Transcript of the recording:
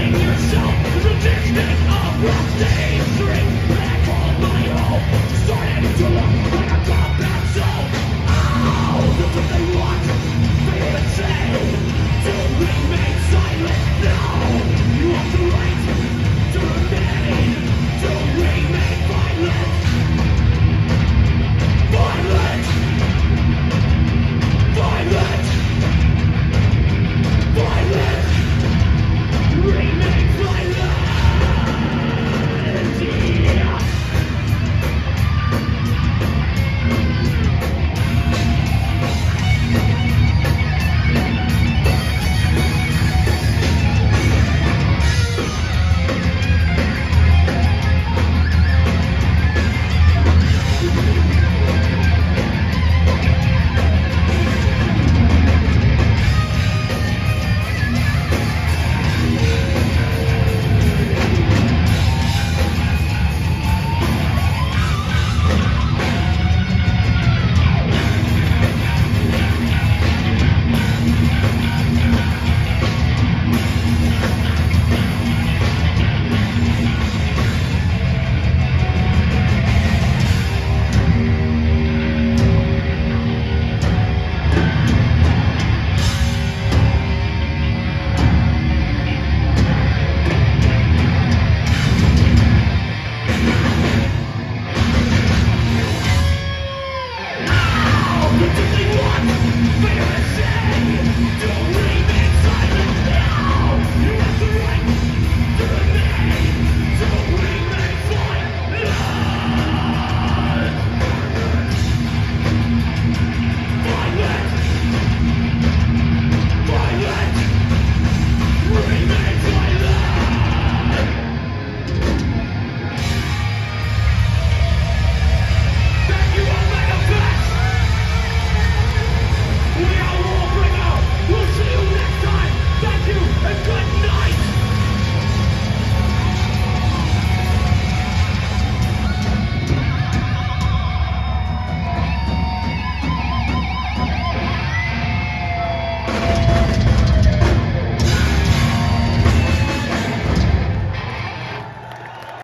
Yourself, the distance of the days, straight back on my home.